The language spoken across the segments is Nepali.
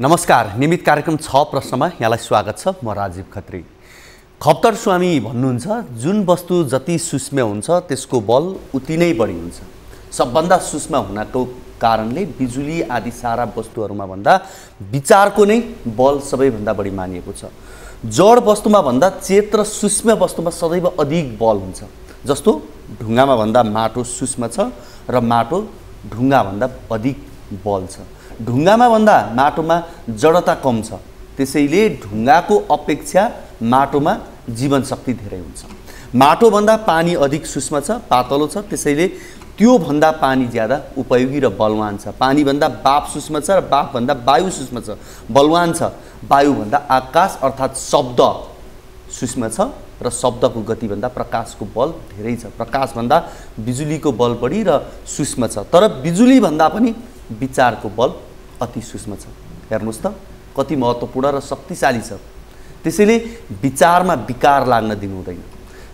नमस्कार नियमित कार्यक्रम छ प्रश्नमा यहाँलाई स्वागत छ। म राजीव खत्री। खप्तर स्वामी भन्नुहुन्छ जुन वस्तु जति सूक्ष्म हुन्छ त्यसको बल उति नै बढी हुन्छ। सबभन्दा सूक्ष्म हुनको कारणले बिजुली आदि सारा वस्तुहरूमा भन्दा विचारको नै बल सबैभन्दा बढी मानिएको छ। जड वस्तुमा भन्दा चेत र सूक्ष्म वस्तुमा सदैव अधिक बल हुन्छ। जस्तो ढुङ्गामा भन्दा माटो सूक्ष्म छ र माटो ढुङ्गाभन्दा अधिक बल छ। ढुङ्गामा भन्दा माटोमा जडता कम छ। त्यसैले ढुङ्गाको अपेक्षा माटोमा जीवनशक्ति धेरै हुन्छ। माटोभन्दा पानी अधिक सूक्ष्म छ पातलो छ त्यसैले त्योभन्दा पानी ज्यादा उपयोगी र बलवान छ। पानीभन्दा बाप सूक्ष्म छ र बापभन्दा वायु सूक्ष्म छ। बलवान छ वायुभन्दा आकाश अर्थात् शब्द सूक्ष्म छ र शब्दको गतिभन्दा प्रकाशको बल धेरै छ। प्रकाशभन्दा बिजुलीको बल बढी र सूक्ष्म छ। तर बिजुलीभन्दा पनि विचारको बल अति सूक्ष्म छ। हेर्नुहोस् त कति महत्त्वपूर्ण र शक्तिशाली छ। त्यसैले विचारमा विकार लाग्न दिनु हुँदैन।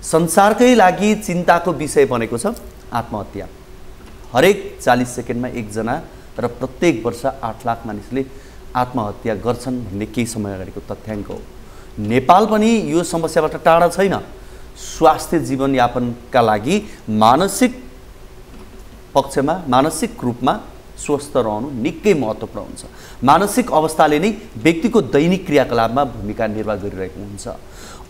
संसारकै लागि चिन्ताको विषय बनेको छ आत्महत्या। हरेक चालिस सेकेन्डमा एकजना र प्रत्येक वर्ष आठ लाख मानिसले आत्महत्या गर्छन् भन्ने केही समय अगाडिको तथ्याङ्क हो। नेपाल पनि यो समस्याबाट टाढा छैन। स्वास्थ्य जीवनयापनका लागि मानसिक पक्षमा मानसिक रूपमा स्वस्थ रहनु निकै महत्त्वपूर्ण हुन्छ। मानसिक अवस्थाले नै व्यक्तिको दैनिक क्रियाकलापमा भूमिका निर्वाह गरिरहेको हुन्छ।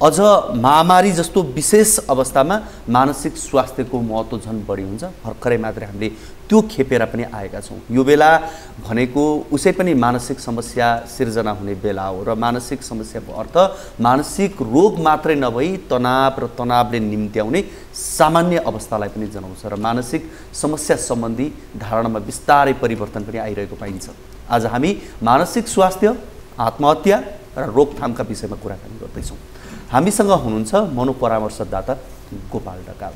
अझ महामारी जस्तो विशेष अवस्थामा मानसिक स्वास्थ्यको महत्त्व झन् बढी हुन्छ। भर्खरै मात्रै हामीले त्यो खेपेर पनि आएका छौँ। यो बेला भनेको उसै पनि मानसिक समस्या सिर्जना हुने बेला हो र मानसिक समस्याको अर्थ मानसिक रोग मात्रै नभई तनाव र तनावले निम्त्याउने सामान्य अवस्थालाई पनि जनाउँछ र मानसिक समस्या सम्बन्धी धारणामा बिस्तारै परिवर्तन पनि आइरहेको पाइन्छ। आज हामी मानसिक स्वास्थ्य आत्महत्या र रोकथामका विषयमा कुराकानी गर्दैछौँ। हामीसँग हुनुहुन्छ मनोपरामर्शदाता गोपाल ढकाल।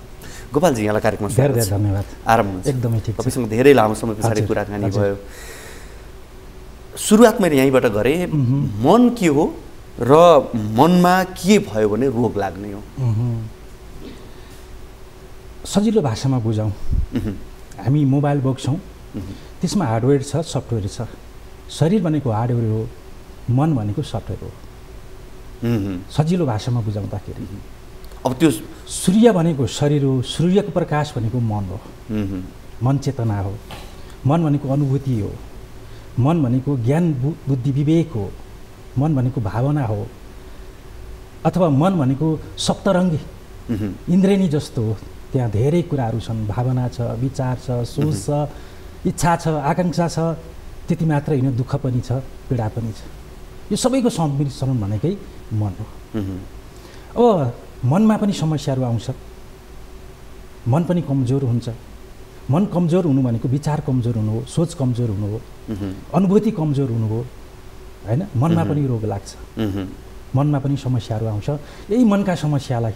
गोपालजी यहाँलाई कार्यक्रम धेरै धेरै धन्यवाद। आराम हुन्छ। एकदमै ठिक तपाईँसँग धेरै लामो समय पछाडि कुराकानी। भयो। सुरुवात मैले यहीँबाट गरेँ। मन के हो र मनमा के भयो भने रोग लाग्ने हो। सजिलो भाषामा बुझौँ मह्म, हामी मोबाइल बोक्छौँ। त्यसमा हार्डवेयर छ सफ्टवेयर छ। शरीर भनेको हार्डवेयर हो मन भनेको सफ्टवेयर हो। सजिलो भाषामा बुझाउँदाखेरि। अब त्यो सूर्य भनेको शरीर हो सूर्यको प्रकाश भनेको मन हो। मन चेतना हो। मन भनेको अनुभूति हो। मन भनेको ज्ञान बुद्धि विवेक हो। मन भनेको भावना हो। अथवा मन भनेको सप्तरङ्गी। इन्द्रेणी जस्तो। हो त्यहाँ धेरै कुराहरू छन्। भावना छ विचार छ सोच छ इच्छा छ आकाङ्क्षा छ। त्यति मात्र होइन दुःख पनि छ पीडा पनि छ। यो सबैको सम्मिश्रण भनेकै मन हो। अब मनमा पनि समस्याहरू आउँछ। मन पनि कमजोर हुन्छ। मन कमजोर हुनु भनेको विचार कमजोर हुनु हो सोच कमजोर हुनु हो अनुभूति कमजोर हुनु हो होइन? मनमा पनि रोग लाग्छ। मनमा पनि समस्याहरू आउँछ। यही मनका समस्यालाई।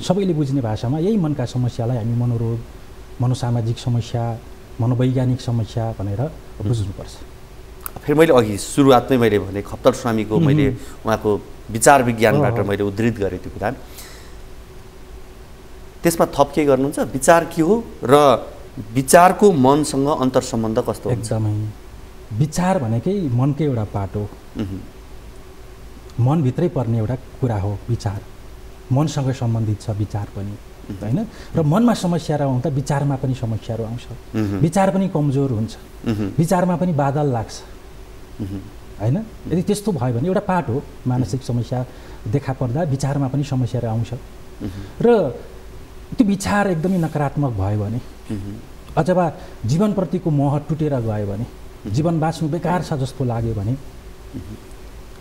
सबैले बुझ्ने भाषामा यही मनका समस्यालाई हामी मनोरोग मनोसामाजिक समस्या मनोवैज्ञानिक समस्या भनेर बुझ्नुपर्छ। फेरि मैले अघि सुरुवातमै मैले भने खप्तर स्वामीको मैले उहाँको विचार विज्ञानबाट हो। मैले उद्धृत गरेँ त्यो कुरा त्यसमा थप के गर्नुहुन्छ? विचार के हो र विचारको मनसँग अन्तर सम्बन्ध कस्तो एकदमै। विचार भनेकै मनकै एउटा पाटो मह्म, मनभित्रै पर्ने एउटा कुरा हो विचार। मनसँग सम्बन्धित छ विचार पनि होइन? र मनमा समस्याहरू आउँदा विचारमा पनि समस्याहरू आउँछ। विचार पनि कमजोर हुन्छ। विचारमा पनि बादल लाग्छ। होइन? यदि त्यस्तो भयो भने एउटा पाठ हो मानसिक समस्या देखा पर्दा विचारमा पनि समस्याहरू आउँछ। र त्यो विचार एकदमै नकारात्मक भयो भने अथवा जीवनप्रतिको मोह टुटेर गयो भने जीवन बाँच्नु बेकार छ जस्तो लाग्यो भने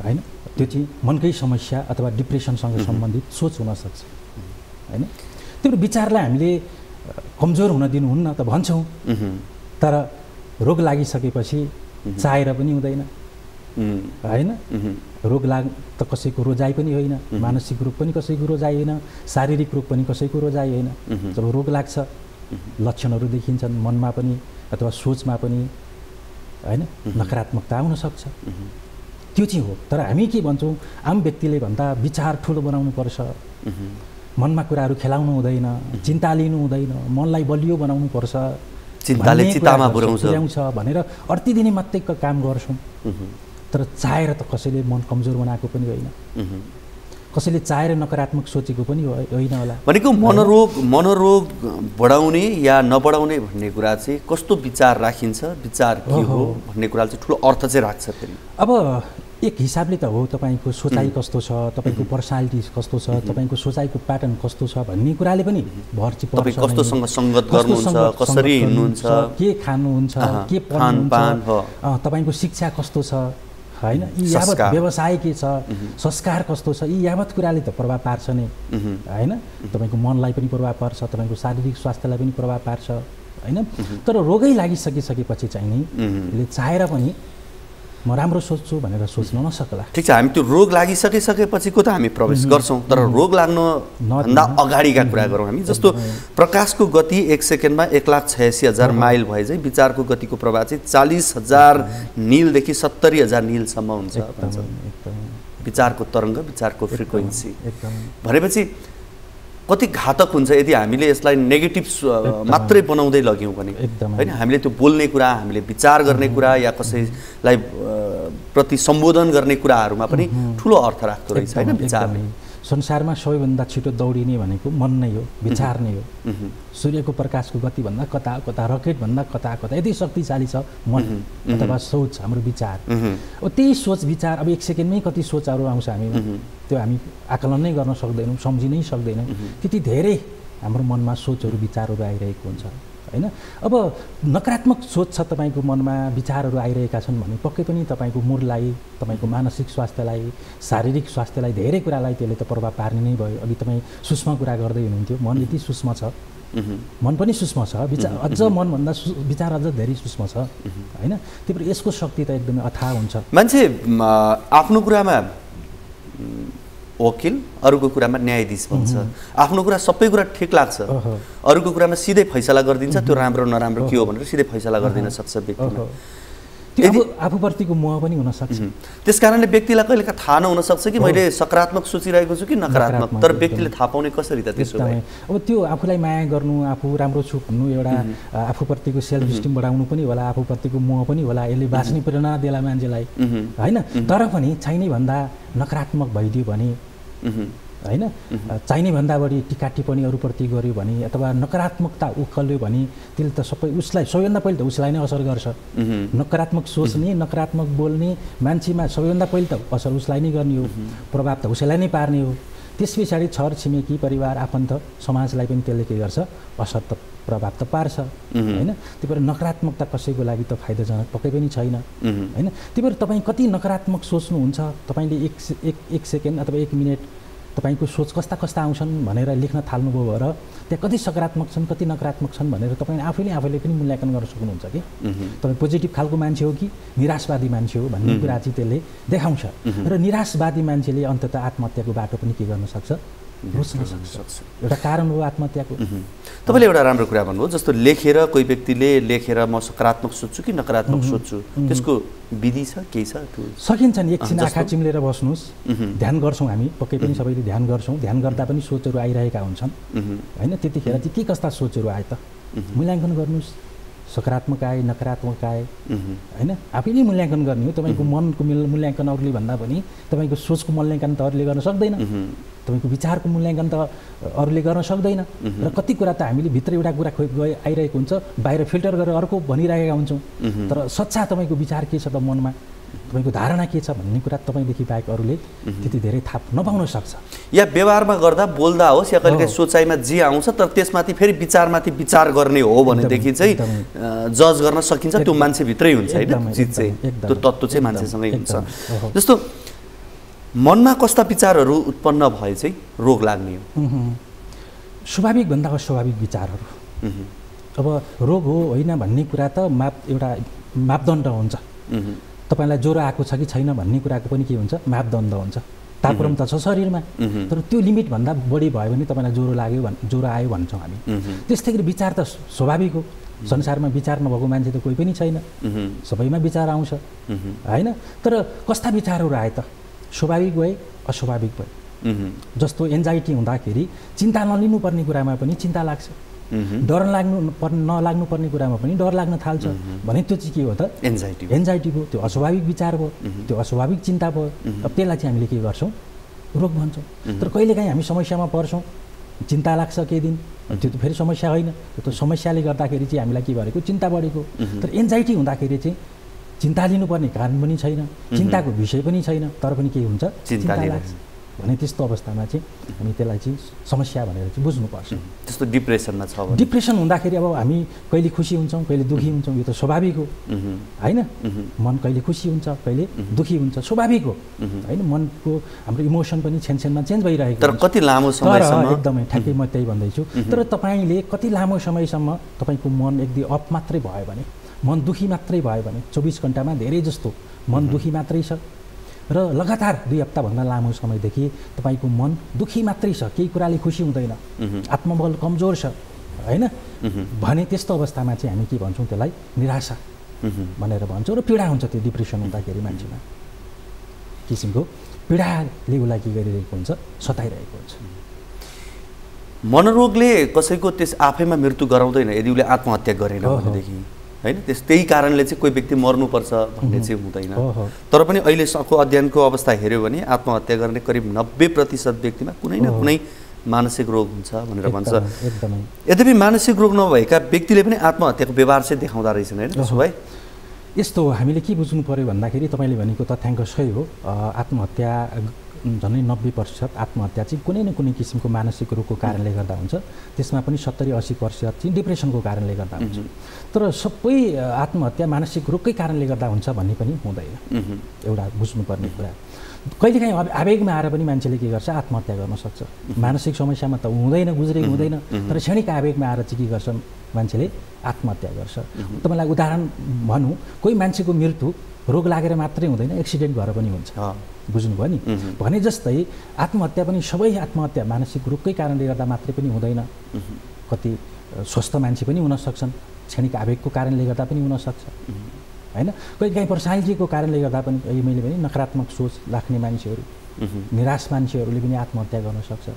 होइन? त्यो चाहिँ मनकै समस्या अथवा डिप्रेसनसँग सम्बन्धित सोच हुनसक्छ होइन? त्यो विचारलाई हामीले कमजोर हुन दिनुहुन्न त भन्छौँ तर रोग लागिसकेपछि चाहेर पनि हुँदैन। होइन? रोग लाग त कसैको रोजाइ पनि होइन। मानसिक रोग पनि कसैको रोजाइ होइन। शारीरिक रोग पनि कसैको रोजाइ होइन। जब रोग लाग्छ लक्षणहरू देखिन्छन् मनमा पनि अथवा सोचमा पनि होइन? नकारात्मकता आउन सक्छ। मह्म, त्यो चाहिँ हो। तर हामी के भन्छौँ? आम व्यक्तिले भन्दा विचार ठुलो बनाउनु पर्छ। मनमा कुराहरू खेलाउनु हुँदैन चिन्ता लिनु हुँदैन मनलाई बलियो बनाउनु पर्छ। चिन्ताले चितामा गर्छौँ, पुर्याउँछ भनेर अड्तिदिने मात्रै काम गर्छौँ। तर चाहेर त कसैले मन कमजोर बनाएको पनि होइन। कसैले चाहेर नकारात्मक सोचेको पनि होइन होला। भनेको मनोरोग मनोरोग बढाउने या नबढाउने भन्ने कुरा चाहिँ कस्तो विचार राखिन्छ? विचार के हो। भन्ने कुरा चाहिँ ठुलो अर्थ चाहिँ राख्छ फेरि। अब एक हिसाबले त हो तपाईँको सोचाइ कस्तो छ तपाईँको पर्सनालिटी कस्तो छ तपाईँको सोचाइको प्याटर्न कस्तो छ भन्ने कुराले पनि भर पर्छ। कस्तोसँग सङ्गत गर्नुहुन्छ कसरी हिँड्नुहुन्छ? के खानुहुन्छ के पढ्नुहुन्छ तपाईँको शिक्षा कस्तो छ होइन? यी यावत। व्यवसाय के छ संस्कार कस्तो छ यी यावत कुराले त प्रभाव पार्छ नै। होइन? तपाईँको मनलाई पनि प्रभाव पार्छ तपाईँको शारीरिक स्वास्थ्यलाई पनि प्रभाव पार्छ होइन? तर रोगै लागिसकिसकेपछि चाहिँ नि चाहेर पनि म राम्रो सोच्छु भनेर सोच्न नसक्ला। ठिक छ हामी त्यो रोग लागिसकिसकेपछिको त हामी प्रवेश गर्छौँ तर रोग लाग्नुभन्दा अगाडिका कुरा गरौँ हामी। जस्तो प्रकाशको गति एक सेकेन्डमा एक लाख छयासी हजार माइल भए चाहिँ विचारको गतिको प्रभाव चाहिँ चालिस हजार निलदेखि सत्तरी हजार निलसम्म हुन्छ विचारको तरङ्ग विचारको फ्रिक्वेन्सी। एकदम। भनेपछि कति घातक हुन्छ यदि हामीले यसलाई नेगेटिभ मात्रै बनाउँदै लग्यौँ भने। होइन? हामीले त्यो बोल्ने कुरा हामीले विचार गर्ने कुरा या कसैलाई प्रति सम्बोधन गर्ने कुराहरूमा पनि ठुलो अर्थ राख्दो रहेछ। होइन विचारले। संसारमा सबैभन्दा छिटो दौडिने भनेको मन नै हो विचार नै हो। सूर्यको प्रकाशको गतिभन्दा कता कता रकेटभन्दा कता कता यति शक्तिशाली छ मन अथवा सोच हाम्रो विचार। अब त्यही सोच विचार अब एक सेकेन्डमै कति सोचहरू आउँछ हामीमा। त्यो हामी आकलन नै गर्न सक्दैनौँ सम्झिनै सक्दैनौँ। त्यति धेरै हाम्रो मनमा सोचहरू विचारहरू आइरहेको हुन्छ। होइन? अब नकारात्मक सोच छ तपाईँको मनमा विचारहरू आइरहेका छन् भने पक्कै पनि तपाईँको मुडलाई तपाईँको मानसिक स्वास्थ्यलाई शारीरिक स्वास्थ्यलाई धेरै कुरालाई त्यसले त प्रभाव पार्ने नै भयो। अघि तपाईँ सूक्ष्म कुरा गर्दै हुनुहुन्थ्यो। मन यति सूक्ष्म छ। मन पनि सूक्ष्म छ। विचार अझ मनभन्दा सु विचार अझ धेरै सूक्ष्म छ। होइन? त्यो पनि यसको शक्ति त एकदमै अथाह हुन्छ। मान्छे आफ्नो कुरामा वकिल अरूको कुरामा न्यायाधीश भन्छ आफ्नो कुरा सबै कुरा ठिक लाग्छ। अरूको कुरामा सिधै फैसला गरिदिन्छ त्यो राम्रो नराम्रो के हो भनेर सिधै फैसला गरिदिन सक्छ व्यक्तिमा ओहो त्यो आफू आफूप्रतिको मोह पनि हुनसक्छ। त्यस कारणले व्यक्तिलाई कहिले काहीँ थाहा नहुनसक्छ कि मैले सकारात्मक सोचिरहेको छु कि नकारात्मक? तर। व्यक्तिले थाहा पाउने कसरी त त्यसो भए? अब त्यो आफूलाई माया गर्नु आफू राम्रो छु भन्नु एउटा आफूप्रतिको सेल्फ स्टिम बढाउनु पनि होला आफूप्रतिको मोह पनि होला यसले बाँच्ने प्रेरणा देला मान्छेलाई। होइन? तर पनि चाहिने भन्दा नकारात्मक भइदियो भने होइन? चाहिने भन्दा बढी टिका टिप्पणी अरूप्रति गऱ्यो भने अथवा नकारात्मकता उक्कल्यो भने त्यसले त सबै उसलाई सबैभन्दा पहिले त उसलाई नै असर गर्छ। नकारात्मक सोच्ने नकारात्मक बोल्ने मान्छेमा सबैभन्दा पहिले त असर उसलाई नै गर्ने हो। प्रभाव त उसैलाई नै पार्ने हो। त्यस पछाडि छर छिमेकी परिवार आफन्त समाजलाई पनि त्यसले के गर्छ? असर त प्रभाव त पार्छ। होइन? त्यही भएर नकारात्मकता कसैको लागि त फाइदाजनक पक्कै पनि छैन। होइन? त्यही भएर तपाईँ कति नकारात्मक सोच्नुहुन्छ? तपाईँले एक एक एक सेकेन्ड अथवा एक मिनट तपाईँको सोच कस्ता कस्ता आउँछन् भनेर लेख्न थाल्नुभयो भएर त्यहाँ कति सकारात्मक छन् कति नकारात्मक छन् भनेर तपाईँले आफैले आफैले पनि मूल्याङ्कन गर्न सक्नुहुन्छ कि? तपाईँ पोजिटिभ खालको मान्छे हो कि निराशवादी मान्छे हो भन्ने कुरा चाहिँ त्यसले देखाउँछ। र निराशवादी मान्छेले अन्तत आत्महत्याको बाटो पनि के गर्न सक्छ? सक्छ। एउटा कारण हो आत्महत्याको। तपाईँले एउटा राम्रो कुरा भन्नुभयो जस्तो लेखेर कोही व्यक्तिले लेखेर म सकारात्मक सोध्छु कि नकारात्मक सोध्छु? त्यसको विधि छ केही छ? सकिन्छ नि एकछिन? आँखा चिम्लेर बस्नुहोस्। ध्यान गर्छौँ हामी पक्कै पनि सबैले ध्यान गर्छौँ। ध्यान गर्दा पनि सोचहरू आइरहेका हुन्छन्। होइन त्यतिखेर चाहिँ के कस्ता सोचहरू आए त? मूल्याङ्कन गर्नुहोस्। सकारात्मक आए नकारात्मक आए होइन? आफैले मूल्याङ्कन गर्ने हो। तपाईँको मनको मूल- मूल्याङ्कन अरूले भन्दा पनि तपाईँको सोचको मूल्याङ्कन त अरूले गर्न सक्दैन। तपाईँको विचारको मूल्याङ्कन त अरूले गर्न सक्दैन। र कति कुरा त हामीले भित्र एउटा कुरा खोइ गए आइरहेको हुन्छ। बाहिर फिल्टर गरेर अर्को भनिरहेका हुन्छौँ। तर सच्चा तपाईँको विचार के छ त मनमा? तपाईँको धारणा के छ भन्ने कुरा तपाईँदेखि बाहेक अरूले त्यति धेरै थाहा नपाउन सक्छ। या व्यवहारमा गर्दा बोल्दा होस् या कहिले काहीँ हो। सोचाइमा जे आउँछ तर त्यसमाथि फेरि विचारमाथि विचार गर्ने हो भनेदेखि चाहिँ जज गर्न सकिन्छ त्यो मान्छेभित्रै हुन्छ होइन? चाहिँ त्यो तत्त्व चाहिँ मान्छेसँगै हुन्छ। जस्तो मनमा कस्ता विचारहरू उत्पन्न भए चाहिँ रोग लाग्ने हो। स्वाभाविकभन्दा अस्वाभाविक विचारहरू। अब रोग हो होइन भन्ने कुरा त माप एउटा मापदण्ड हुन्छ। तपाईँलाई ज्वरो आएको छ कि छैन भन्ने कुराको पनि के हुन्छ? मापदण्ड हुन्छ। तापक्रम त छ शरीरमा। तर त्यो लिमिटभन्दा बढी भयो भने तपाईँलाई ज्वरो लाग्यो भन् ज्वरो आयो भन्छौँ हामी। त्यस्तै गरी विचार त स्वाभाविक हो। संसारमा विचार नभएको मान्छे त कोही पनि छैन। सबैमा विचार आउँछ। होइन? तर कस्ता विचारहरू आए त? स्वाभाविक भए अस्वाभाविक भए। जस्तो एन्जाइटी हुँदाखेरि चिन्ता नलिनुपर्ने कुरामा पनि चिन्ता लाग्छ। डर लाग्नु पर्ने नलाग्नु पर्ने कुरामा पनि डर लाग्न थाल्छ। भने त्यो चाहिँ के हो त? एन्जाइटी एन्जाइटी भयो त्यो अस्वाभाविक विचार भयो त्यो अस्वाभाविक चिन्ता भयो। अब त्यसलाई चाहिँ हामीले के गर्छौँ? रोग भन्छौँ। तर कहिलेकाहीँ हामी समस्यामा पर्छौँ। चिन्ता लाग्छ केही दिन त्यो त फेरि समस्या होइन। त्यो समस्याले गर्दाखेरि चाहिँ हामीलाई के भएको चिन्ता बढेको। तर एन्जाइटी हुँदाखेरि चाहिँ चिन्ता लिनुपर्ने कारण पनि छैन। चिन्ताको विषय पनि छैन। तर पनि के हुन्छ? चिन्ता लाग्छ। भने त्यस्तो अवस्थामा चाहिँ हामी त्यसलाई चाहिँ समस्या भनेर चाहिँ बुझ्नुपर्छ। त्यस्तो डिप्रेसनमा छ डिप्रेसन हुँदाखेरि अब हामी कहिले खुसी हुन्छौँ कहिले दुःखी हुन्छौँ यो त स्वाभाविक हो। होइन? मन कहिले खुसी हुन्छ कहिले दुःखी हुन्छ स्वाभाविक हो। होइन? मनको हाम्रो इमोसन पनि छेनछेनमा चेन्ज भइरहेको तर कति लामो समयसम्म एकदमै ठ्याक्कै म त्यही भन्दैछु। तर तपाईँले कति लामो समयसम्म तपाईँको मन एकदम अप मात्रै भयो भने मन दुःखी मात्रै भयो भने चौबिस घन्टामा धेरै जस्तो मन दुःखी मात्रै छ। र लगातार दुई हप्ताभन्दा लामो समयदेखि तपाईँको मन दुःखी मात्रै छ केही कुराले खुसी हुँदैन। आत्मबल कमजोर छ होइन? भने त्यस्तो अवस्थामा चाहिँ हामी के भन्छौँ त्यसलाई निराशा भनेर भन्छौँ र पीडा हुन्छ त्यो डिप्रेसन हुँदाखेरि मान्छेमा। किसिमको पीडाले उसलाई के गरिरहेको हुन्छ सताइरहेको हुन्छ। मनोरोगले कसैको त्यस आफैमा मृत्यु गराउँदैन यदि उसले आत्महत्या गरेन। भनेदेखि। होइन? त्यस त्यही कारणले चाहिँ कोही व्यक्ति मर्नुपर्छ भन्ने चाहिँ हुँदैन। तर पनि अहिलेसम्मको अध्ययनको अवस्था हेऱ्यो भने आत्महत्या गर्ने करिब नब्बे प्रतिशत व्यक्तिमा कुनै न। कुनै मानसिक रोग हुन्छ भनेर भन्छ। यद्यपि मानसिक रोग नभएका व्यक्तिले पनि आत्महत्याको व्यवहार चाहिँ देखाउँदा रहेछन् होइन? त्यसो भए यस्तो हो हामीले के बुझ्नु पऱ्यो भन्दाखेरि तपाईँले भनेको तथ्याङ्क सही हो। आत्महत्या झन्डै नब्बे प्रतिशत आत्महत्या चाहिँ कुनै न कुनै किसिमको मानसिक रोगको कारणले गर्दा हुन्छ। त्यसमा पनि सत्तरी अस्सी प्रतिशत चाहिँ डिप्रेसनको कारणले गर्दा हुन्छ। तर सबै आत्महत्या मानसिक रोगकै कारणले गर्दा हुन्छ भन्ने पनि हुँदैन। एउटा बुझ्नुपर्ने कुरा। कहिलेकाहीँ अब आवेगमा आएर पनि मान्छेले के गर्छ? आत्महत्या गर्न सक्छ। मानसिक समस्यामा त हुँदैन गुज्रेको हुँदैन। तर क्षणिक आवेगमा आएर चाहिँ के गर्छ? मान्छेले आत्महत्या गर्छ। तपाईँलाई उदाहरण भनौँ कोही मान्छेको मृत्यु रोग लागेर मात्रै हुँदैन एक्सिडेन्ट भएर पनि हुन्छ। बुझ्नुभयो नि। भने जस्तै आत्महत्या पनि सबै आत्महत्या मानसिक रोगकै कारणले गर्दा मात्रै पनि हुँदैन। कति स्वस्थ मान्छे पनि हुन सक्छन्। क्षणिक आवेगको कारणले गर्दा पनि हुनसक्छ होइन? कहिले काहीँ पर्सनालिटीको कारणले गर्दा पनि अहिले मैले भने नकारात्मक सोच राख्ने मान्छेहरू। निराश मान्छेहरूले पनि आत्महत्या गर्न सक्छ।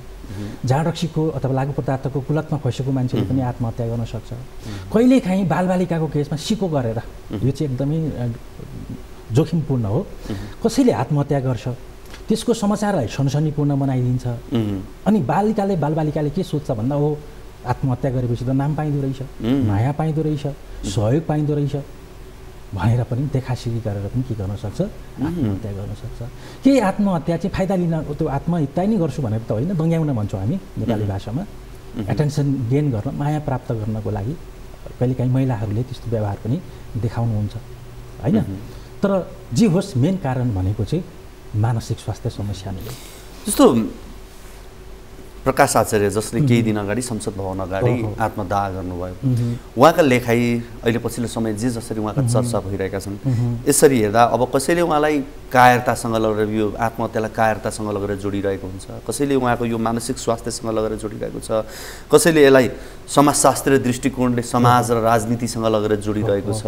जाँड रक्सीको अथवा लागु पदार्थको कुलतमा फसेको मान्छेले पनि आत्महत्या गर्न सक्छ। कहिलेकाहीँ बालबालिकाको केसमा सिको गरेर यो चाहिँ एकदमै जोखिमपूर्ण हो। कसैले आत्महत्या गर्छ? त्यसको समाचारलाई सनसनीपूर्ण बनाइदिन्छ। अनि बालिकाले बालबालिकाले के सोध्छ भन्दा हो आत्महत्या गरेपछि त नाम पाइँदो रहेछ. माया पाइँदो रहेछ सहयोग पाइँदो रहेछ। भनेर पनि देखासिखी गरेर पनि के गर्न सक्छ? आत्महत्या गर्न सक्छ। केही आत्महत्या चाहिँ फाइदा लिन त्यो आत्महत्या नै गर्छु भनेर त होइन दङ्ग्याउन भन्छौँ हामी नेपाली भाषामा। एटेन्सन गेन गर्न माया प्राप्त गर्नको लागि कहिलेकाहीँ महिलाहरूले त्यस्तो व्यवहार पनि देखाउनुहुन्छ। होइन? तर जे होस् मेन कारण भनेको चाहिँ मानसिक स्वास्थ्य समस्या नै हो। जस्तो प्रकाश आचार्य जसले केही दिन अगाडि संसद भवन अगाडि। आत्मदाह गर्नुभयो। उहाँका लेखाइ अहिले पछिल्लो समय जे जसरी उहाँका चर्चा भइरहेका छन् यसरी हेर्दा अब कसैले उहाँलाई कायरतासँग लगेर यो आत्महत्यालाई कायरतासँग लगेर जोडिरहेको हुन्छ? कसैले उहाँको यो मानसिक स्वास्थ्यसँग लगेर जोडिरहेको छ? कसैले यसलाई समाजशास्त्रीय दृष्टिकोणले समाज र राजनीतिसँग लगेर जोडिरहेको छ?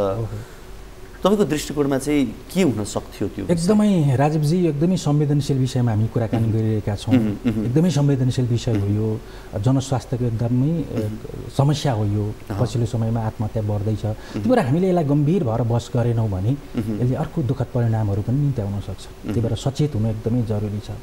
तपाईँको दृष्टिकोणमा चाहिँ के हुन सक्थ्यो त्यो एकदमै राजीवजी एकदमै संवेदनशील विषयमा हामी कुराकानी गरिरहेका छौँ। एकदमै संवेदनशील विषय हो यो। जनस्वास्थ्यको एकदमै समस्या हो यो। पछिल्लो समयमा आत्महत्या बढ्दैछ। त्यही भएर हामीले यसलाई गम्भीर भएर बस गरेनौँ भने यसले अर्को दुःखद परिणामहरू पनि निम्त्याउन सक्छ। त्यही भएर सचेत हुनु एकदमै जरुरी छ।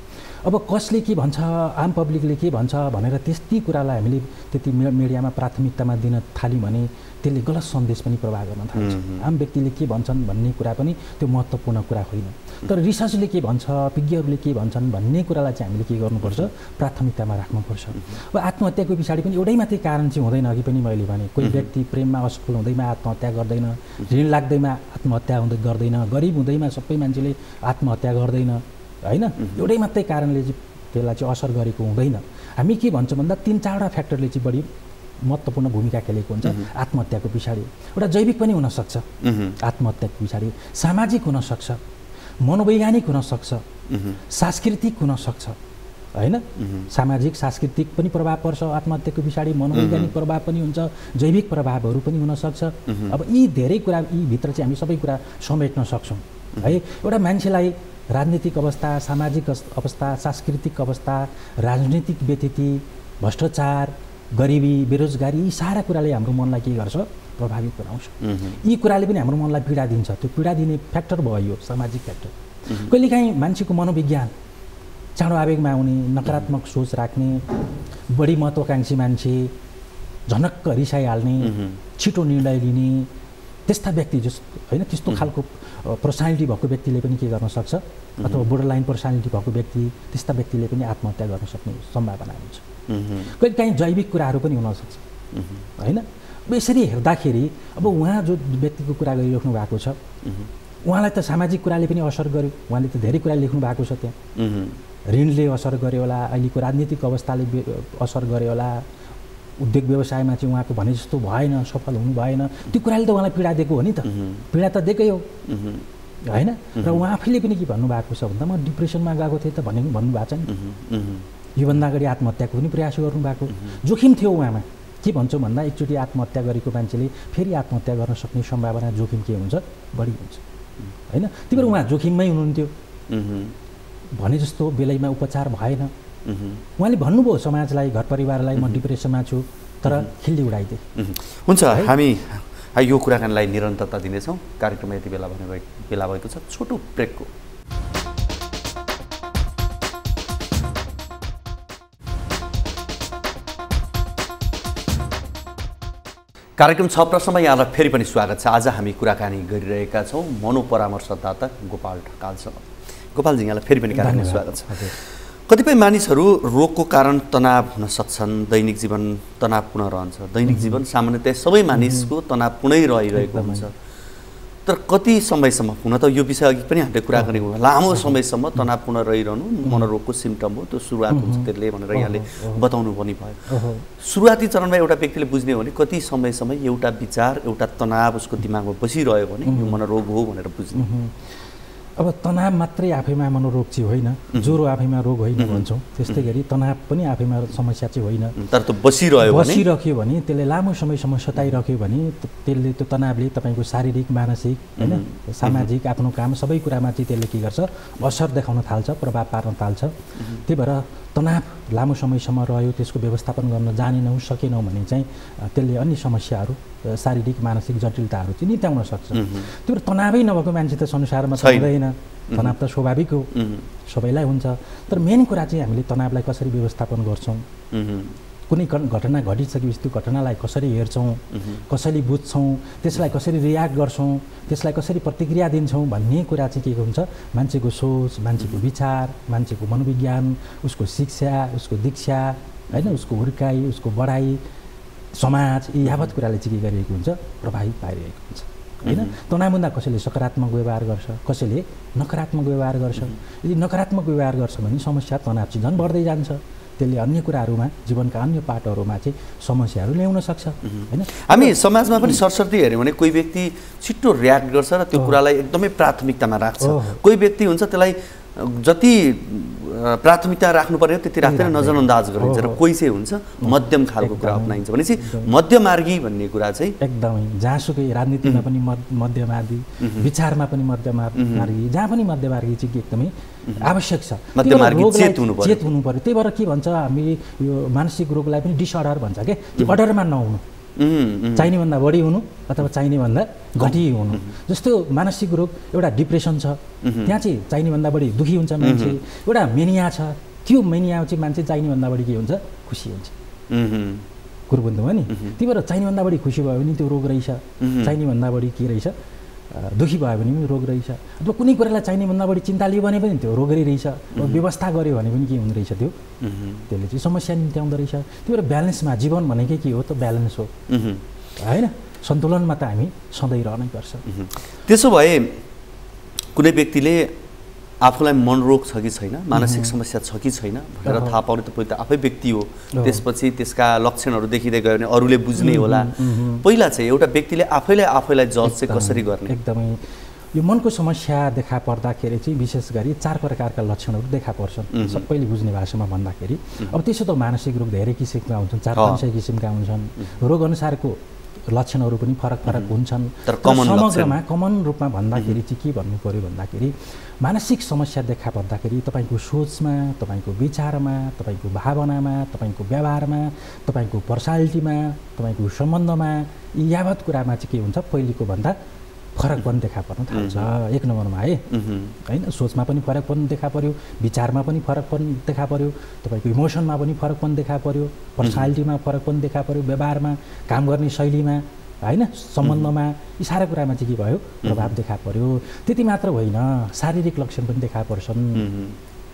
अब कसले के भन्छ आम पब्लिकले के भन्छ भनेर त्यति कुरालाई हामीले त्यति मे- मिडियामा प्राथमिकतामा दिन थाल्यौँ भने त्यसले गलत सन्देश पनि प्रवाह गर्न थाल्छ। आम व्यक्तिले के भन्छन् भन्ने कुरा पनि त्यो महत्त्वपूर्ण कुरा होइन। तर रिसर्चले के भन्छ विज्ञहरूले के भन्छन् भन्ने कुरालाई चाहिँ हामीले के गर्नुपर्छ प्राथमिकतामा राख्नुपर्छ। अब आत्महत्याको पछाडि पनि एउटै मात्रै कारण चाहिँ हुँदैन अघि पनि मैले भने। कोही व्यक्ति प्रेममा असफल हुँदैमा आत्महत्या गर्दैन ऋण लाग्दैमा आत्महत्या हुँदै गर्दैन गरिब हुँदैमा सबै मान्छेले आत्महत्या गर्दैन। होइन? एउटै मात्रै कारणले चाहिँ त्यसलाई चाहिँ असर गरेको हुँदैन। हामी के भन्छौँ भन्दा तिन चारवटा फ्याक्टरले चाहिँ बढी महत्त्वपूर्ण भूमिका खेलेको हुन्छ आत्महत्याको पछाडि। एउटा जैविक पनि हुनसक्छ। आत्महत्याको पछाडि। सामाजिक हुनसक्छ। मनोवैज्ञानिक हुनसक्छ। सांस्कृतिक हुनसक्छ। होइन? सामाजिक सांस्कृतिक पनि प्रभाव पर्छ। आत्महत्याको पछाडि मनोवैज्ञानिक प्रभाव पनि हुन्छ। जैविक प्रभावहरू पनि हुनसक्छ। अब यी धेरै कुरा यी भित्र चाहिँ हामी सबै कुरा समेट्न सक्छौँ। है? एउटा मान्छेलाई राजनीतिक अवस्था सामाजिक अवस्था सांस्कृतिक अवस्था राजनीतिक व्यतिथि भ्रष्टाचार गरिबी बेरोजगारी यी सारा कुराले हाम्रो मनलाई के गर्छ? प्रभावित गराउँछ यी कुराले पनि हाम्रो मनलाई पीडा दिन्छ। त्यो पीडा दिने फ्याक्टर भयो यो सामाजिक फ्याक्टर। कहिलेकाहीँ मान्छेको मनोविज्ञान चाँडो आवेगमा आउने नकारात्मक सोच राख्ने बढी महत्त्वाकाङ्क्षी मान्छे झनक्क रिसाइहाल्ने छिटो निर्णय लिने त्यस्ता व्यक्ति जस होइन त्यस्तो खालको पर्सनालिटी भएको व्यक्तिले पनि के गर्न सक्छ? अथवा बोर्डर लाइन पर्सनालिटी भएको व्यक्ति त्यस्ता व्यक्तिले पनि आत्महत्या गर्न सक्ने सम्भावना हुन्छ। कहिले काहीँ जैविक कुराहरू पनि हुनसक्छ होइन? अब यसरी हेर्दाखेरि अब उहाँ जो व्यक्तिको कुरा गरिराख्नु भएको छ उहाँलाई त सामाजिक कुराले पनि असर गर्यो। उहाँले त धेरै कुरा लेख्नु भएको छ त्यहाँ। ऋणले असर गर्यो होला अहिलेको राजनीतिक अवस्थाले असर गर्यो होला। उद्योग व्यवसायमा चाहिँ उहाँको भने जस्तो भएन सफल हुनु भएन। त्यो कुराले त उहाँलाई पीडा दिएको हो नि त। पीडा त दिएकै हो। होइन? र उहाँ। आफैले पनि के भन्नुभएको छ भन्दा म डिप्रेसनमा गएको थिएँ त भने भन्नुभएको छ नि। योभन्दा अगाडि आत्महत्याको पनि प्रयास गर्नुभएको। जोखिम थियो उहाँमा। के भन्छौँ भन्दा एकचोटि आत्महत्या गरेको मान्छेले फेरि आत्महत्या गर्न सक्ने सम्भावना जोखिम के हुन्छ? बढी हुन्छ। होइन? त्यही भएर उहाँ जोखिममै हुनुहुन्थ्यो। भने जस्तो बेलैमा उपचार भएन। उहाँले भन्नुभयो समाजलाई घर परिवारलाई म डिप्रेसनमा छु तर खिल्ली उडाइदिएँ। हुन्छ हामी यो कुराकानीलाई निरन्तरता दिनेछौँ। कार्यक्रम यति बेला भने बेला भएको छ। छोटो ब्रेकको। कार्यक्रम छ प्रश्नमा यहाँलाई फेरि पनि स्वागत छ। आज हामी कुराकानी गरिरहेका छौँ। मनोपरामर्शदाता गोपाल ढकालसँग। गोपालजी यहाँलाई फेरि पनि कार्यक्रममा स्वागत छ। कतिपय मानिसहरू रोगको कारण तनाव हुन सक्छन् दैनिक जीवन तनावपूर्ण रहन्छ। दैनिक जीवन सामान्यतया सबै मानिसको तनावपूर्णै रहिरहेको हुन्छ। तर कति समयसम्म हुन त यो विषय अघि पनि हामीले कुरा गरेको लामो समयसम्म तनावपूर्ण रहिरहनु मनोरोगको सिम्टम हो त्यो सुरुवात हुन्छ त्यसले भनेर यहाँले बताउनु पनि भयो। सुरुवाती चरणमा एउटा व्यक्तिले बुझ्ने हो भने कति समयसम्म एउटा विचार एउटा तनाव उसको दिमागमा बसिरह्यो भने यो मनोरोग हो भनेर बुझ्ने। अब तनाव मात्रै आफैमा मनोरोग चाहिँ होइन। ज्वरो आफैमा रोग होइन भन्छौँ। त्यस्तै गरी तनाव पनि आफैमा समस्या चाहिँ होइन। तर त्यो बसिरह्यो बसिरह्यो भने त्यसले लामो समयसम्म सताइरह्यो भने त्यसले त्यो तनावले तपाईँको शारीरिक मानसिक होइन सामाजिक आफ्नो काम सबै कुरामा चाहिँ त्यसले के गर्छ? असर देखाउन थाल्छ प्रभाव पार्न थाल्छ। त्यही भएर तनाव लामो समयसम्म रह्यो त्यसको व्यवस्थापन गर्न जानेनौँ सकेनौँ भने चाहिँ त्यसले अन्य समस्याहरू शारीरिक मानसिक जटिलताहरू चाहिँ नित्याउन सक्छ। त्यो तनावै नभएको मान्छे त संसारमा हुँदैन। तनाव त स्वाभाविक हो। सबैलाई हुन्छ। तर मेन कुरा चाहिँ हामीले तनावलाई कसरी व्यवस्थापन गर्छौँ? कुनै घटना घटिसकेपछि त्यो घटनालाई कसरी हेर्छौँ कसरी बुझ्छौँ त्यसलाई कसरी रियाक्ट गर्छौँ त्यसलाई कसरी प्रतिक्रिया दिन्छौँ भन्ने कुरा चाहिँ के हुन्छ? मान्छेको सोच मान्छेको विचार मान्छेको मनोविज्ञान उसको शिक्षा उसको दीक्षा होइन? उसको हुर्काइ उसको बढाइ समाज यी यावत कुराले चाहिँ के गरिरहेको हुन्छ? प्रभावित पारिरहेको हुन्छ। होइन? तनावभन्दा कसैले सकारात्मक व्यवहार गर्छ? कसैले नकारात्मक व्यवहार गर्छ? यदि नकारात्मक व्यवहार गर्छ भने समस्या तनाव चाहिँ झन् बढ्दै जान्छ। त्यसले अन्य कुराहरूमा जीवनका अन्य पाटोहरूमा चाहिँ समस्याहरू ल्याउन सक्छ। होइन? हामी समाजमा पनि सरस्वती हेऱ्यौँ भने कोही व्यक्ति छिट्टो रियाक्ट गर्छ र त्यो कुरालाई एकदमै प्राथमिकतामा राख्छ। कोही व्यक्ति हुन्छ त्यसलाई जति प्राथमिकता राख्नु पर्यो त्यति राख्दैन नजरअन्दाज गरिन्छ र कोही चाहिँ हुन्छ मध्यम खालको कुरा अप्नाइन्छ भनेपछि मध्यमार्गी भन्ने कुरा चाहिँ एकदमै। जहाँसुकै राजनीतिमा पनि मध्यमार्गी विचारमा पनि मध्यमार्गी जहाँ पनि मध्यमार्गी चाहिँ एकदमै आवश्यक छ। चेत हुनु पऱ्यो त्यही भएर के भन्छ हामी यो मानसिक रोगलाई पनि डिसअर्डर भन्छ क्या अर्डरमा नहुनु। चाहिने भन्दा बढी हुनु अथवा चाहिने भन्दा घटी हुनु। जस्तो मानसिक रोग एउटा डिप्रेसन छ त्यहाँ चाहिँ चाहिने भन्दा बढी दुःखी हुन्छ मान्छे। एउटा मेनिया छ त्यो मेनिया चाहिँ मान्छे चाहिने भन्दा बढी के हुन्छ? खुसी हुन्छ। कुरो बुझ्नु भयो नि। त्यही भएर चाहिने भन्दा बढी खुसी भयो भने त्यो रोग रहेछ। चाहिने भन्दा बढी के रहेछ? दुःखी भयो भने पनि रोग रहेछ। अथवा कुनै कुरालाई चाहिने भन्दा बढी चिन्ता लियो भने पनि त्यो रोगै रहेछ। व्यवस्था गऱ्यो भने पनि के हुँदो रहेछ त्यो? त्यसले चाहिँ समस्या निम्ति आउँदो रहेछ। त्यही भएर ब्यालेन्समा जीवन भनेकै के हो त? ब्यालेन्स हो। होइन? सन्तुलनमा त हामी सधैँ रहनै पर्छ। त्यसो भए कुनै व्यक्तिले आफूलाई मनरोग छ कि छैन मानसिक समस्या छ कि छैन भनेर थाहा पाउने त पहिला त आफै व्यक्ति हो। त्यसपछि त्यसका लक्षणहरू देखिँदै गयो भने अरूले बुझ्ने होला। पहिला चाहिँ एउटा व्यक्तिले आफैलाई आफैलाई जज चाहिँ कसरी गर्ने? एकदमै। यो मनको समस्या देखा पर्दाखेरि चाहिँ विशेष गरी चार प्रकारका लक्षणहरू देखा पर्छन्। सबैले बुझ्ने भाषामा भन्दाखेरि। अब त्यसो त मानसिक रोग धेरै किसिमका हुन्छन् चार पाँच सय किसिमका हुन्छन्। रोग अनुसारको लक्षणहरू पनि फरक फरक हुन्छन्। समग्रमा कमन रूपमा भन्दाखेरि चाहिँ के भन्नु पऱ्यो भन्दाखेरि मानसिक समस्या देखा पर्दाखेरि तपाईँको सोचमा तपाईँको विचारमा तपाईँको भावनामा तपाईँको व्यवहारमा तपाईँको पर्सनालिटीमा तपाईँको सम्बन्धमा यी यावत कुरामा चाहिँ के हुन्छ पहिलेको भन्दा फरक पनि देखा पर्न थाल्छ। एक नम्बरमा है। होइन सोचमा पनि फरक पनि देखा पर्यो विचारमा पनि फरक पनि देखा पर्यो तपाईँको इमोसनमा पनि फरक पनि देखा पर्यो पर्सनालिटीमा फरक पनि देखा पर्यो व्यवहारमा काम गर्ने शैलीमा होइन? सम्बन्धमा यी सारा कुरामा चाहिँ के भयो? प्रभाव देखा पर्यो। त्यति मात्र होइन। शारीरिक लक्षण पनि देखा पर्छन्।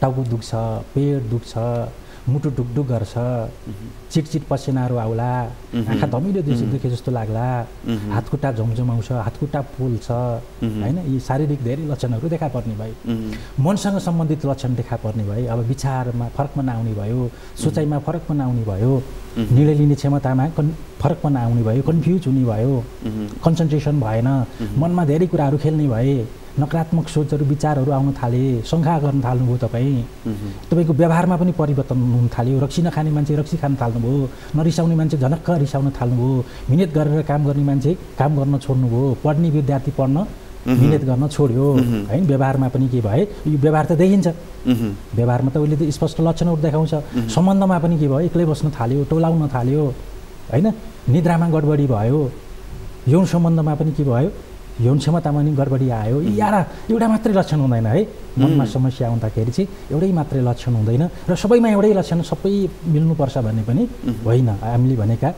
टाउको दुख्छ पेट दुख्छ। मुटु डुकडुक गर्छ। चिटचिट पसिनाहरू आउला। आँखा धमिलो देश देखे जस्तो लाग्ला। हातखुट्टा झमझमाउँछ हातखुट्टा पोल्छ होइन? यी शारीरिक धेरै लक्षणहरू देखा पर्ने भयो मनसँग सम्बन्धित लक्षण देखा पर्ने भयो अब विचारमा फरकमा नआउने भयो सोचाइमा फरकमा नआउने भयो निर्णय लिने क्षमतामा कन् फरकमा नआउने भयो कन्फ्युज हुने भयो कन्सन्ट्रेसन भएन मनमा धेरै कुराहरू खेल्ने भए नकारात्मक सोचहरू विचारहरू आउन थाले शङ्का गर्न थाल्नुभयो तपाईँ। तपाईँको व्यवहारमा पनि परिवर्तन हुन थाल्यो रक्सी नखाने मान्छे रक्सी खान थाल्नुभयो नरिसाउने मान्छे झनक्क रिसाउन थाल्नुभयो मिहिनेत गरेर काम गर्ने मान्छे काम गर्न छोड्नुभयो पढ्ने विद्यार्थी पढ्न मिहिनेत गर्न छोड्यो। होइन व्यवहारमा पनि के भए यो व्यवहार त देखिन्छ। व्यवहारमा त उसले त स्पष्ट लक्षणहरू देखाउँछ। सम्बन्धमा पनि के भयो एक्लै बस्न थाल्यो टोलाउन थाल्यो होइन निद्रामा गडबडी भयो। यौन सम्बन्धमा पनि के भयो यौन क्षमतामा पनि गडबडी आयो। यार एउटा मात्रै लक्षण हुँदैन है। मनमा समस्या आउँदाखेरि चाहिँ एउटै मात्रै लक्षण हुँदैन र सबैमा एउटै लक्षण सबै मिल्नुपर्छ भन्ने पनि होइन। हामीले भनेका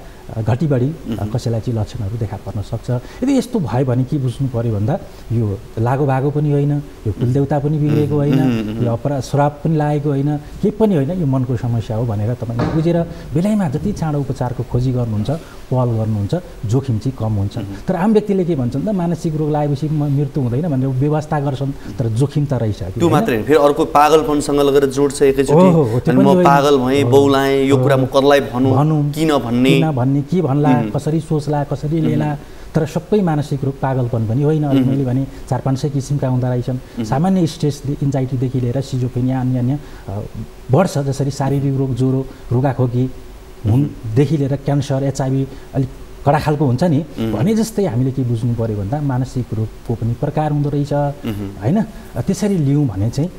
घटी बढी कसैलाई चाहिँ लक्षणहरू देखा पर्न सक्छ। यदि यस्तो भयो भने के बुझ्नु पऱ्यो भन्दा यो लागु भागो पनि होइन यो कुलदेवता पनि बिग्रेको होइन यो अपरा श्राप पनि लागेको होइन केही पनि होइन यो मनको समस्या हो भनेर तपाईँले बुझेर बेलैमा जति चाँडो उपचारको खोजी गर्नुहुन्छ पहल गर्नुहुन्छ जोखिम चाहिँ कम हुन्छ। तर आम व्यक्तिले के भन्छन् त मानसिक रोग लागेपछि मृत्यु हुँदैन भनेर व्यवस्था गर्छन् तर जोखिम त रहेछ त्यो मात्रै फेरि अर्को पागलपनसँग लगेर जोड्छ एकैचोटि। म पागल भएँ बौलाएँ यो कुरा म कसलाई भनौँ किन भन्ने? भन्ने के भन्ला कसरी सोच्ला कसरी लिएला तर सबै मानसिक रोग पागलपन पनि होइन। अहिले मैले भने चार पाँच सय किसिमका हुँदो रहेछन्। सामान्य स्ट्रेस इन्जाइटीदेखि लिएर सिजोफेनिया अन्य अन्य बढ्छ। जसरी शारीरिक रोग ज्वरो रुगाखोकी हुनदेखि लिएर क्यान्सर एचआइभी अलिक कडा खालको हुन्छ नि भने जस्तै हामीले के बुझ्नु पऱ्यो भन्दा मानसिक रोगको पनि प्रकार हुँदो रहेछ। होइन? त्यसरी लियौँ भने चाहिँ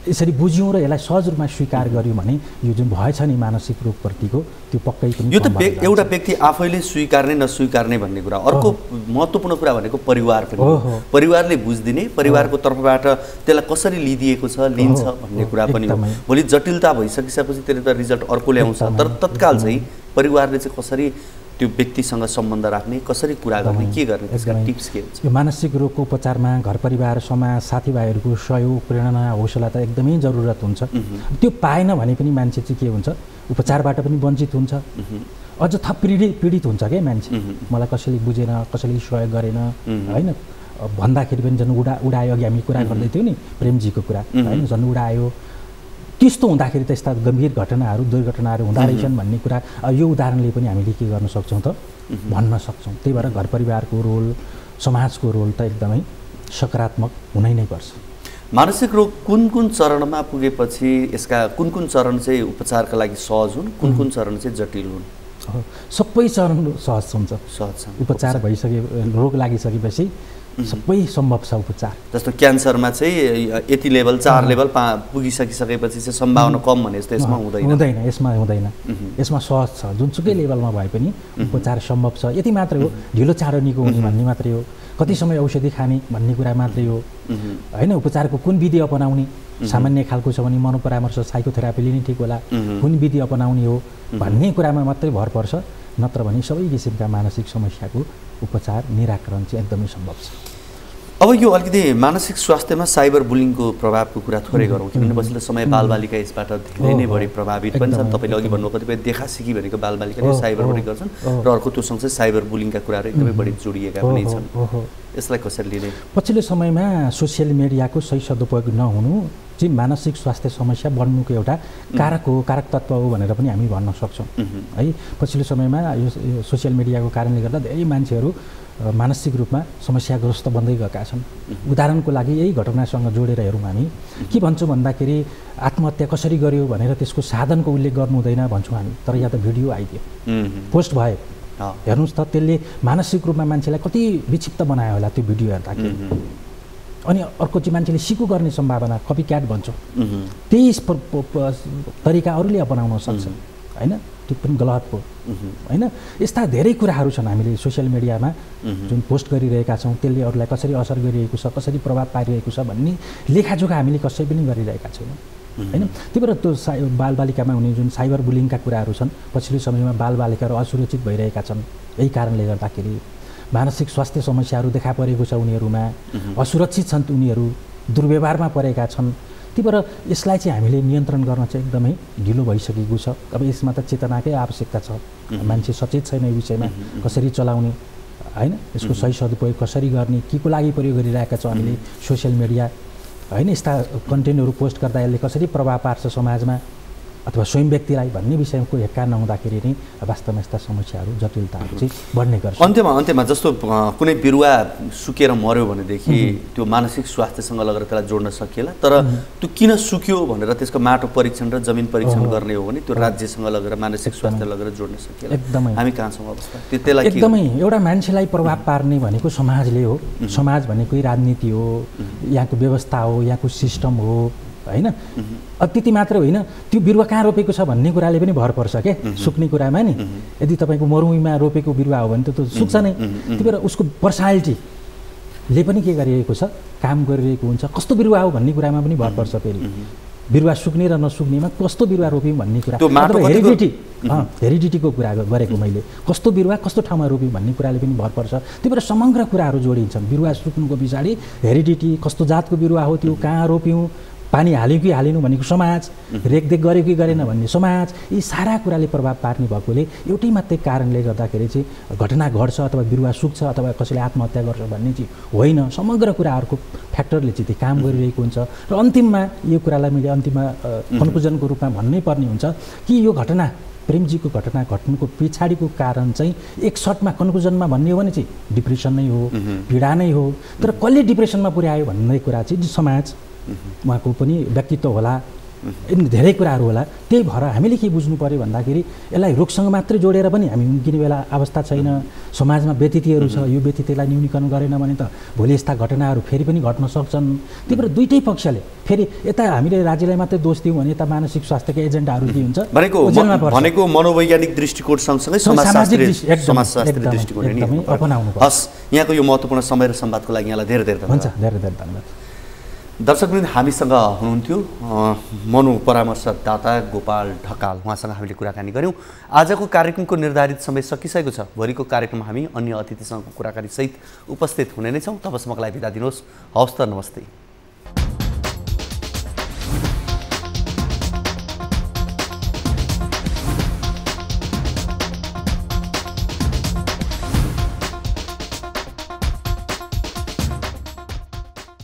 यसरी बुझ्यौँ र यसलाई सहज रूपमा स्वीकार गऱ्यौँ भने यो जुन भएछ नि मानसिक रोगप्रतिको त्यो पक्कै पनि यो त एउटा व्यक्ति आफैले स्वीकार्ने नस्वीकार्ने भन्ने कुरा। अर्को महत्त्वपूर्ण कुरा भनेको परिवार पनि परिवारले बुझिदिने परिवारको तर्फबाट त्यसलाई कसरी लिइदिएको छ लिन्छ भन्ने कुरा पनि हो। भोलि जटिलता भइसकिसकेपछि त्यसले त रिजल्ट अर्को ल्याउँछ तर तत्काल चाहिँ परिवारले चाहिँ कसरी त्यो व्यक्तिसँग सम्बन्ध राख्ने कसरी कुरा गर्ने के गर्ने त्यसका टिप्स के हुन्छ यो मानसिक रोगको उपचारमा घर परिवार समाज साथीभाइहरूको सहयोग प्रेरणा हौसला त एकदमै जरुरत हुन्छ। त्यो पाएन भने पनि मान्छे चाहिँ के हुन्छ? उपचारबाट पनि वञ्चित हुन्छ। अझ थप पीडित पीडित हुन्छ क्या मान्छे। मलाई कसैले बुझेन कसैले सहयोग गरेन होइन? भन्दाखेरि पनि झन् उडा उडायो अघि हामी कुरा गर्दै थियौँ नि प्रेमजीको कुरा होइन? झन् उडायो। त्यस्तो हुँदाखेरि त यस्ता गम्भीर घटनाहरू दुर्घटनाहरू हुँदो रहेछन् भन्ने कुरा यो उदाहरणले पनि हामीले के गर्न सक्छौँ त? भन्न सक्छौँ। त्यही भएर घर परिवारको रोल समाजको रोल त एकदमै सकारात्मक हुनै नै पर्छ। मानसिक रोग कुन कुन चरणमा पुगेपछि यसका कुन कुन चरण चाहिँ उपचारका लागि सहज हुन् कुन कुन चरण चाहिँ जटिल हुन्? सबै चरण सहज हुन्छ। सहज उपचार। भइसके रोग लागिसकेपछि सबै सम्भव छ उपचार। जस्तो क्यान्सरमा चाहिँ यति लेभल चार लेभल पा पुगिसकिसकेपछि चाहिँ सम्भावना कम भने जस्तो यसमा हुँदैन। हुँदैन यसमा हुँदैन। यसमा सहज छ। जुनसुकै लेभलमा भए पनि उपचार सम्भव छ। यति मात्रै हो ढिलो चाँडो निको हुने भन्ने मात्रै हो। कति समय औषधि खाने भन्ने कुरा मात्रै हो। होइन उपचारको कुन विधि अपनाउने? सामान्य खालको छ भने मनोपरामर्श साइकोथेरापी लिने ठिक होला। कुन विधि अपनाउने हो भन्ने कुरामा मात्रै भर पर्छ। नत्र भने सबै किसिमका मानसिक समस्याको उपचार निराकरण चाहिँ एकदमै सम्भव छ। अब यो अलिकति मानसिक स्वास्थ्यमा साइबर बुलिङको प्रभावको कुरा थोरै गरौँ किनभने पछिल्लो समय बालबालिका यसबाट धेरै नै बढी प्रभावित पनि छन्। तपाईँले अघि भन्नुभयो कतिपय देखा सिकी भनेको बालबालिकाले साइबर बुलिङ गर्छन् र अर्को त्यो सँगसँगै साइबर बुलिङका कुराहरू एकदमै बढी जोडिएका पनि छन्। यसलाई कसरी लिने? पछिल्लो समयमा सोसियल मिडियाको सही सदुपयोग नहुनु चाहिँ मानसिक स्वास्थ्य समस्या बढ्नुको एउटा कारक हो कारक तत्व हो भनेर पनि हामी भन्न सक्छौँ। है पछिल्लो समयमा यो सोसियल मिडियाको कारणले गर्दा धेरै मान्छेहरू मानसिक रूपमा समस्याग्रस्त बन्दै गएका छन्। उदाहरणको लागि यही घटनासँग जोडेर हेरौँ हामी। के भन्छौँ भन्दाखेरि आत्महत्या कसरी गर्यो भनेर त्यसको साधनको उल्लेख गर्नु हुँदैन भन्छौँ हामी। तर यहाँ त भिडियो आइदियो। पोस्ट भयो। हेर्नुहोस् त त्यसले मानसिक रूपमा मान्छेलाई कति विक्षिप्त बनायो होला त्यो भिडियो हेर्दाखेरि। अनि अर्को चाहिँ मान्छेले सिकु गर्ने सम्भावना कपी क्याट भन्छौँ त्यही तरिका अरूले अपनाउन सक्छन् होइन? त्यो पनि गलत हो। होइन? यस्ता धेरै कुराहरू छन् हामीले सोसियल मिडियामा जुन पोस्ट गरिरहेका छौँ त्यसले अरूलाई कसरी असर गरिरहेको छ कसरी प्रभाव पारिरहेको छ भन्ने लेखाजोखा हामीले कसै पनि गरिरहेका छैनौँ। होइन? त्यही भएर त्यो साइ बालबालिकामा हुने जुन साइबर बुलिङका कुराहरू छन् पछिल्लो समयमा बालबालिकाहरू असुरक्षित भइरहेका छन् यही कारणले गर्दाखेरि मानसिक स्वास्थ्य समस्याहरू देखा परेको छ उनीहरूमा। असुरक्षित छन् उनीहरू दुर्व्यवहारमा परेका छन्। त्यही भएर यसलाई चाहिँ हामीले नियन्त्रण गर्न चाहिँ एकदमै ढिलो भइसकेको छ। अब यसमा त चेतनाकै आवश्यकता छ। मान्छे सचेत छैन यो विषयमा। कसरी चलाउने? होइन? यसको सही सदुपयोग कसरी गर्ने? के को लागि प्रयोग गरिरहेका छौँ हामीले? Social media. होइन? यस्ता कन्टेन्टहरू पोस्ट गर्दा यसले कसरी प्रभाव पार्छ समाजमा? अथवा स्वयं व्यक्तिलाई भन्ने विषयको हेक्का नहुँदाखेरि नै वास्तवमा यस्ता समस्याहरू जटिलताहरू चाहिँ बढ्ने गर्छ। अन्त्यमा अन्त्यमा जस्तो कुनै बिरुवा सुकेर मऱ्यो भनेदेखि त्यो मानसिक स्वास्थ्यसँग लगेर त्यसलाई जोड्न सकिएला तर त्यो किन सुक्यो भनेर त्यसको माटो परीक्षण र जमिन परीक्षण गर्ने हो भने त्यो राज्यसँग लगेर मानसिक स्वास्थ्य लगेर जोड्न सकिएला। एकदमै। हामी कहाँ छौँ अवस्था? त्यो त्यसलाई एकदमै। एउटा मान्छेलाई प्रभाव पार्ने भनेको समाजले हो। समाज भनेकै राजनीति हो यहाँको व्यवस्था हो यहाँको सिस्टम हो। होइन? त्यति मात्र होइन। त्यो बिरुवा कहाँ रोपेको छ भन्ने कुराले पनि भर पर्छ के? सुक्ने कुरामा नि। यदि तपाईँको मरुभूमिमा रोपेको बिरुवा हो भने त त्यो सुक्छ नै। त्यही भएर उसको पर्सनालिटीले पनि के गरिरहेको छ? काम गरिरहेको हुन्छ। कस्तो बिरुवा हो भन्ने कुरामा पनि भर पर्छ फेरि बिरुवा सुक्ने र नसुक्नेमा कस्तो बिरुवा रोप्यौँ भन्ने कुरा। हेरिडिटी। हेरिडिटीको कुरा गरेको मैले। कस्तो बिरुवा कस्तो ठाउँमा रोप्यौँ भन्ने कुराले पनि भर पर्छ। त्यही भएर समग्र कुराहरू जोडिन्छन्। बिरुवा सुक्नुको पछाडि हेरिडिटी कस्तो जातको बिरुवा हो त्यो कहाँ रोप्यौँ पानी हाल्यौँ कि हालेनौँ भनेको समाज रेखदेख गर्यो कि गरेन भन्ने समाज यी सारा कुराले प्रभाव पार्ने भएकोले एउटै मात्रै कारणले गर्दाखेरि चाहिँ घटना घट्छ अथवा बिरुवा सुक्छ अथवा कसैले आत्महत्या गर्छ भन्ने चाहिँ होइन। समग्र कुराहरूको फ्याक्टरले चाहिँ त्यो काम गरिरहेको हुन्छ। र अन्तिममा यो कुरालाई मैले अन्तिममा कन्क्लुजनको रूपमा भन्नै पर्ने हुन्छ कि यो घटना प्रेमजीको घटना घट्नुको पछाडिको कारण चाहिँ एक सर्टमा कन्क्लुजनमा भन्ने हो भने चाहिँ डिप्रेसन नै हो पीडा नै हो। तर कसले डिप्रेसनमा पुर्यायो भन्ने कुरा चाहिँ समाज उहाँको पनि व्यक्तित्व होला धेरै कुराहरू होला त्यही भएर हामीले के बुझ्नु पऱ्यो भन्दाखेरि यसलाई रोगसँग मात्रै जोडेर पनि हामी उम्किने बेला अवस्था छैन समाजमा व्यतिथिहरू छ यो व्यतिथिलाई न्यूनीकरण गरेन भने त भोलि यस्ता घटनाहरू फेरि पनि घट्न सक्छन् त्यही भएर दुइटै पक्षले फेरि यता हामीले राज्यलाई मात्रै दोष दियौँ भने यता मानसिक स्वास्थ्यका एजेन्डाहरू के हुन्छ भनेको मनोवैज्ञानिक दृष्टिकोण सँगसँगै एकदमै। अपनाउनु। हस् यहाँको यो महत्त्वपूर्ण समय र संवादको लागि यहाँलाई धेरै धेरै हुन्छ धेरै धेरै धन्यवाद दर्शकवृन्द हामीसँग हुनुहुन्थ्यो मनु परामर्शदाता गोपाल ढकाल। उहाँसँग हामीले कुराकानी गऱ्यौँ। आजको कार्यक्रमको निर्धारित समय सकिसकेको छ। भोलिको कार्यक्रम हामी अन्य अतिथिसँगको कुराकानी सहित उपस्थित हुने नै छौँ। तबसम्मको लागि बिदा दिनुहोस्। हवस् त नमस्ते।